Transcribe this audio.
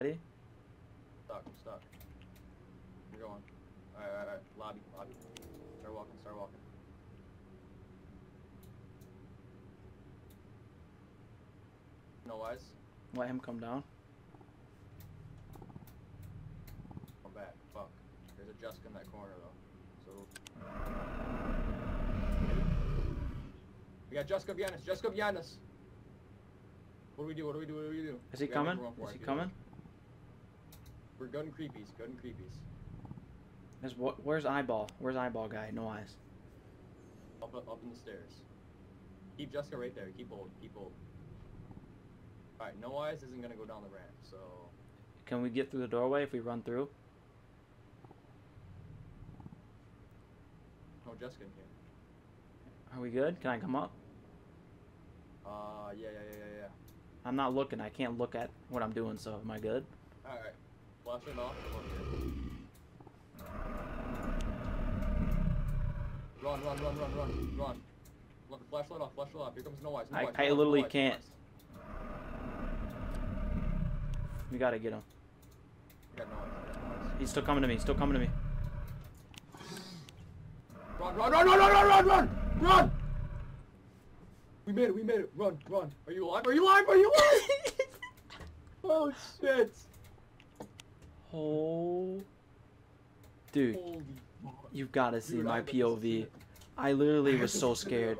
Ready? Stuck, I'm stuck. You're going. Alright, alright, alright. Lobby, lobby. Start walking, start walking. No eyes. Let him come down. Come back. Fuck. There's a Jessica in that corner though. So. We got Jessica behind us. Jessica behind us. What do we do? What do we do? What do we do? Is he coming? a run for Is he coming? We're gunning creepies. Gunning creepies. There's, wh- where's eyeball? Where's eyeball guy? No eyes. Up, up, up in the stairs. Keep Jessica right there. Keep hold. Keep hold. Alright, no eyes isn't gonna go down the ramp, so. Can we get through the doorway if we run through? No Jessica in here. Are we good? Can I come up? Uh, yeah, yeah, yeah, yeah, yeah. I'm not looking. I can't look at what I'm doing. So am I good? Alright. Flash it off. Run, run, run, run, run, run. Flashlight off, flashlight off. Here comes no eyes. No I, eyes, I no literally eyes, can't. We gotta get him. He's still coming to me. He's still coming to me. Run, run, run, run, run, run, run, run! We made it, we made it. Run, run. Are you alive? Are you alive? Are you alive? oh, shit. Oh, dude, you've got to see my I bet this is POV. I literally was so scared.